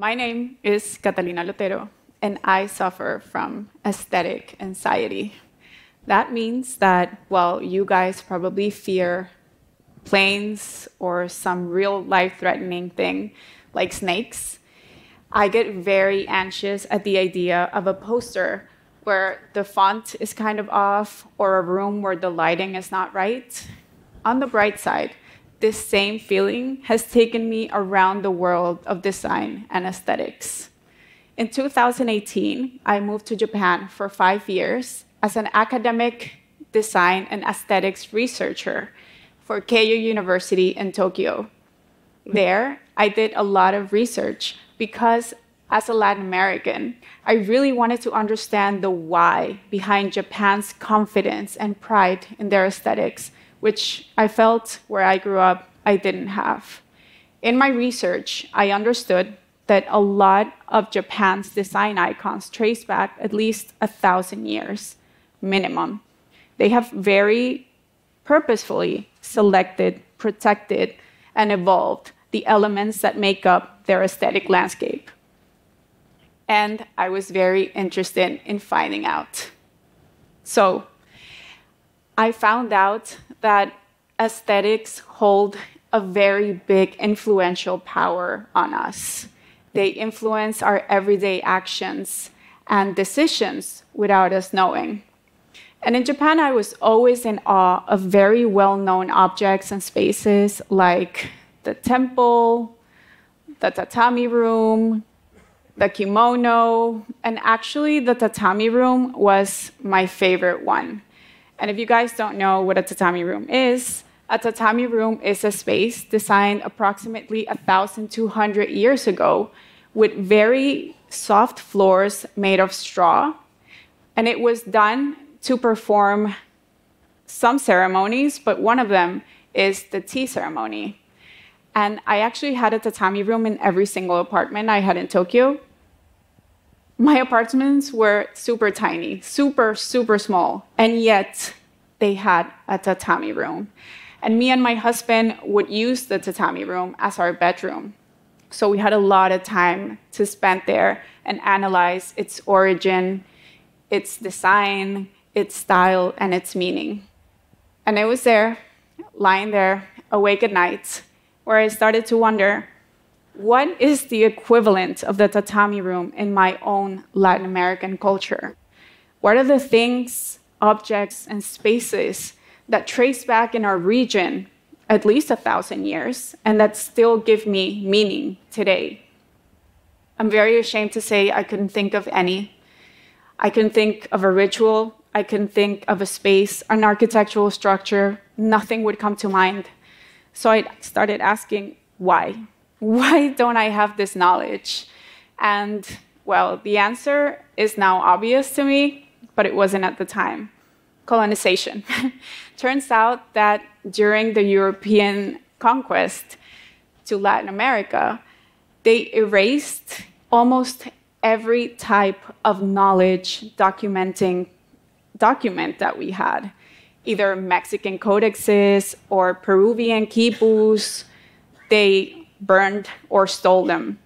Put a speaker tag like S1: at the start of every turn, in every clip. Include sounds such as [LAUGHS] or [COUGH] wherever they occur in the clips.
S1: My name is Catalina Lotero, and I suffer from aesthetic anxiety. That means that, while you guys probably fear planes or some real life threatening thing like snakes. I get very anxious at the idea of a poster where the font is kind of off or a room where the lighting is not right. On the bright side, this same feeling has taken me around the world of design and aesthetics. In 2018, I moved to Japan for five years as an academic design and aesthetics researcher for Keio University in Tokyo. There, I did a lot of research because as a Latin American, I really wanted to understand the why behind Japan's confidence and pride in their aesthetics which I felt where I grew up I didn't have. In my research, I understood that a lot of Japan's design icons trace back at least a thousand years minimum. They have very purposefully selected, protected, and evolved the elements that make up their aesthetic landscape. And I was very interested in finding out. So I found out that aesthetics hold a very big influential power on us. They influence our everyday actions and decisions without us knowing. And in Japan, I was always in awe of very well known objects and spaces like the temple, the tatami room, the kimono, and actually, the tatami room was my favorite one. And if you guys don't know what a tatami room is, a tatami room is a space designed approximately 1,200 years ago with very soft floors made of straw. And it was done to perform some ceremonies, but one of them is the tea ceremony. And I actually had a tatami room in every single apartment I had in Tokyo. My apartments were super tiny, super, super small, and yet they had a tatami room. And me and my husband would use the tatami room as our bedroom. So we had a lot of time to spend there and analyze its origin, its design, its style, and its meaning. And I was there, lying there, awake at night, where I started to wonder what is the equivalent of the tatami room in my own Latin American culture? What are the things, objects, and spaces that trace back in our region at least a thousand years and that still give me meaning today? I'm very ashamed to say I couldn't think of any. I couldn't think of a ritual. I couldn't think of a space, an architectural structure. Nothing would come to mind. So I started asking, why? Why don't I have this knowledge? And well, the answer is now obvious to me, but it wasn't at the time. Colonization. [LAUGHS] Turns out that during the European conquest to Latin America, they erased almost every type of knowledge documenting document that we had, either Mexican codexes or Peruvian quipus. They burned, or stole them.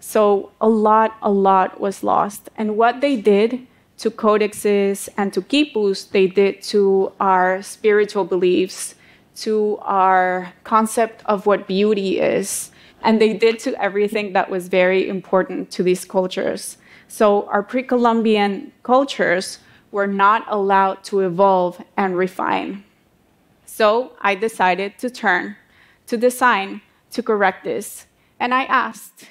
S1: So a lot, a lot was lost. And what they did to codexes and to quipus, they did to our spiritual beliefs, to our concept of what beauty is. And they did to everything that was very important to these cultures. So our pre Columbian cultures were not allowed to evolve and refine. So I decided to turn to design to correct this. And I asked,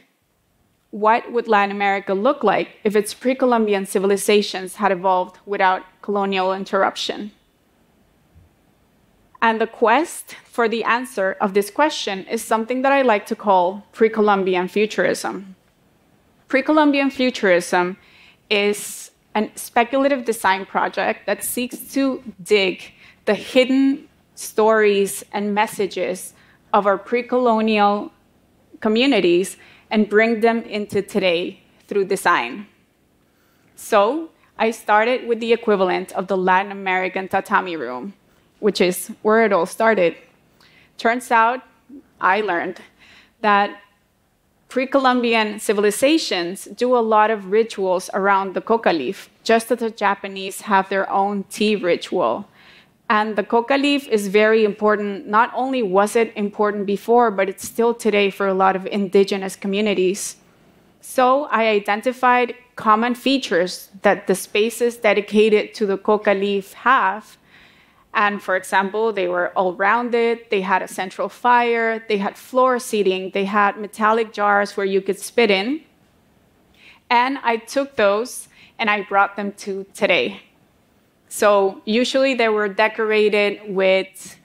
S1: what would Latin America look like if its pre Columbian civilizations had evolved without colonial interruption? And the quest for the answer of this question is something that I like to call pre Columbian futurism. Pre Columbian futurism is a speculative design project that seeks to dig the hidden stories and messages of our pre colonial communities and bring them into today through design. So I started with the equivalent of the Latin American tatami room, which is where it all started. Turns out, I learned that pre Columbian civilizations do a lot of rituals around the coca leaf, just as the Japanese have their own tea ritual. And the coca leaf is very important. Not only was it important before, but it's still today for a lot of indigenous communities. So I identified common features that the spaces dedicated to the coca leaf have. And for example, they were all rounded, they had a central fire, they had floor seating, they had metallic jars where you could spit in. And I took those and I brought them to today. So usually they were decorated with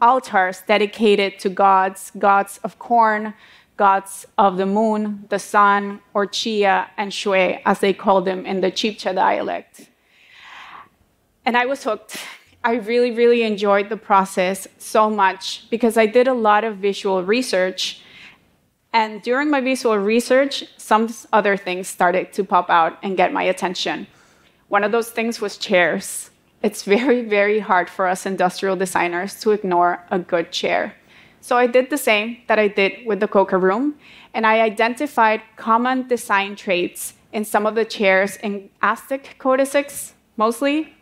S1: altars dedicated to gods, gods of corn, gods of the moon, the sun, or Chia and Sué, as they call them in the Chibcha dialect. And I was hooked. I really, really enjoyed the process so much because I did a lot of visual research. And during my visual research, some other things started to pop out and get my attention. One of those things was chairs. It's very, very hard for us industrial designers to ignore a good chair. So I did the same that I did with the Coca Room, and I identified common design traits in some of the chairs in Aztec codices, mostly.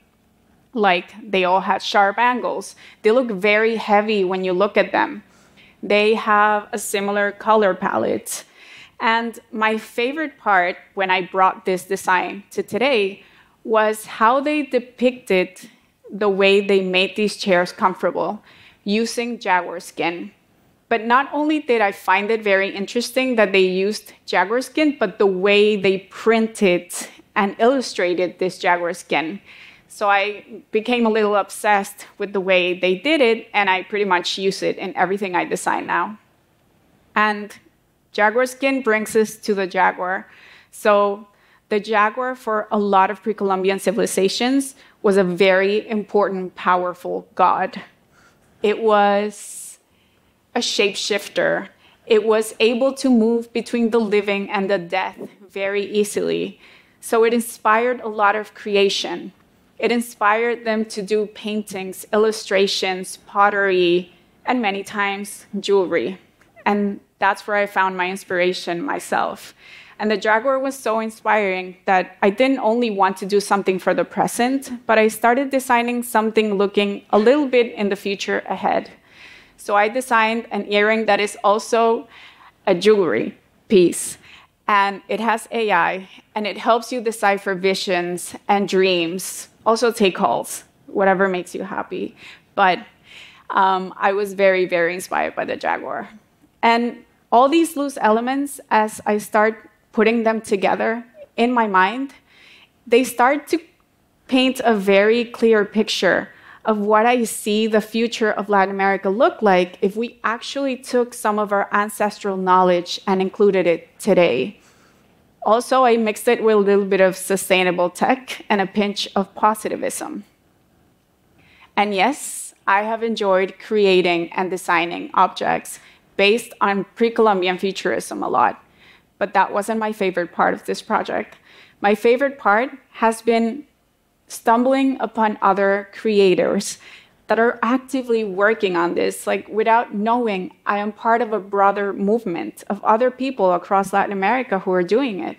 S1: Like they all had sharp angles. They look very heavy when you look at them. They have a similar color palette. And my favorite part when I brought this design to today was how they depicted the way they made these chairs comfortable using jaguar skin. But not only did I find it very interesting that they used jaguar skin, but the way they printed and illustrated this jaguar skin. So I became a little obsessed with the way they did it, and I pretty much use it in everything I design now. And jaguar skin brings us to the jaguar. So the jaguar for a lot of pre-Columbian civilizations was a very important, powerful god. It was a shapeshifter. It was able to move between the living and the dead very easily. So it inspired a lot of creation. It inspired them to do paintings, illustrations, pottery, and many times jewelry. And that's where I found my inspiration myself. And the Jaguar was so inspiring that I didn't only want to do something for the present, but I started designing something looking a little bit in the future ahead. So I designed an earring that is also a jewelry piece. And it has AI, and it helps you decipher visions and dreams. Also, take calls, whatever makes you happy. But um, I was very, very inspired by the Jaguar. And all these loose elements, as I start putting them together in my mind, they start to paint a very clear picture of what I see the future of Latin America look like if we actually took some of our ancestral knowledge and included it today. Also, I mixed it with a little bit of sustainable tech and a pinch of positivism. And yes, I have enjoyed creating and designing objects based on pre Columbian futurism a lot but that wasn't my favorite part of this project. My favorite part has been stumbling upon other creators that are actively working on this, like without knowing I am part of a broader movement of other people across Latin America who are doing it.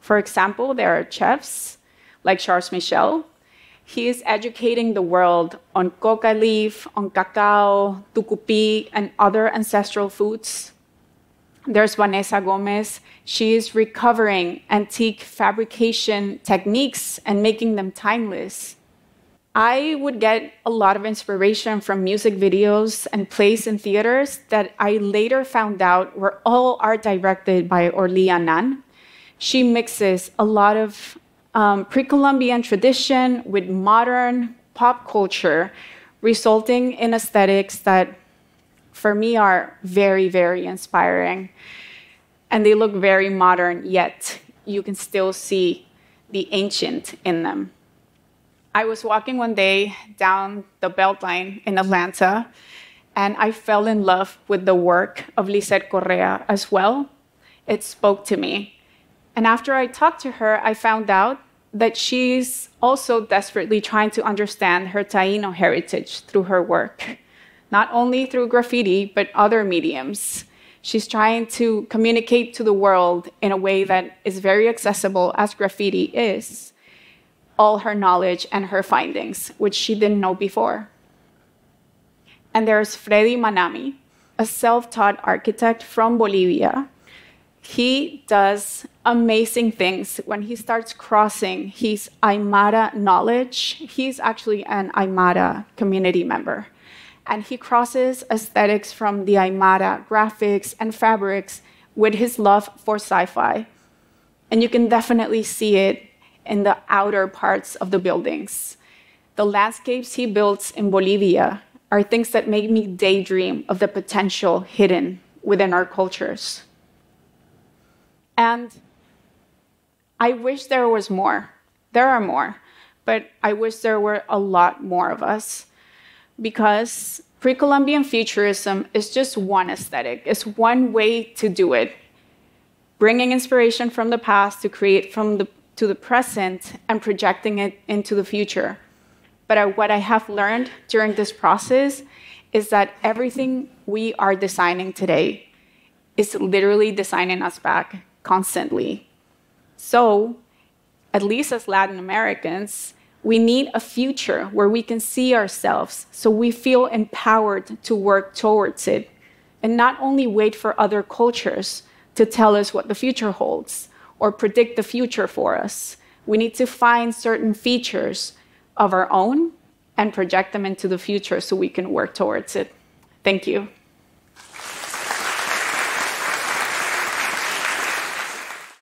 S1: For example, there are chefs like Charles Michel. He is educating the world on coca leaf, on cacao, tucupi, and other ancestral foods there's Vanessa Gomez. She is recovering antique fabrication techniques and making them timeless. I would get a lot of inspiration from music videos and plays in theaters that I later found out were all art directed by Orly Anan. She mixes a lot of um, pre Columbian tradition with modern pop culture, resulting in aesthetics that for me are very, very inspiring. And they look very modern, yet you can still see the ancient in them. I was walking one day down the Beltline in Atlanta, and I fell in love with the work of Lisette Correa as well. It spoke to me. And after I talked to her, I found out that she's also desperately trying to understand her Taino heritage through her work not only through graffiti, but other mediums. She's trying to communicate to the world in a way that is very accessible, as graffiti is, all her knowledge and her findings, which she didn't know before. And there's Freddy Mamani, a self taught architect from Bolivia. He does amazing things when he starts crossing his Aymara knowledge. He's actually an Aymara community member. And he crosses aesthetics from the Aymara graphics and fabrics with his love for sci fi. And you can definitely see it in the outer parts of the buildings. The landscapes he builds in Bolivia are things that make me daydream of the potential hidden within our cultures. And I wish there was more. There are more, but I wish there were a lot more of us because pre Columbian futurism is just one aesthetic, it's one way to do it. Bringing inspiration from the past to create from the, to the present and projecting it into the future. But I, what I have learned during this process is that everything we are designing today is literally designing us back constantly. So, at least as Latin Americans, we need a future where we can see ourselves so we feel empowered to work towards it and not only wait for other cultures to tell us what the future holds or predict the future for us. We need to find certain features of our own and project them into the future so we can work towards it. Thank you.